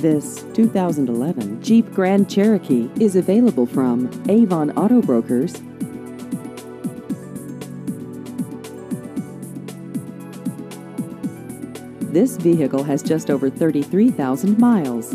This 2011 Jeep Grand Cherokee is available from Avon Auto Brokers. This vehicle has just over 33,000 miles.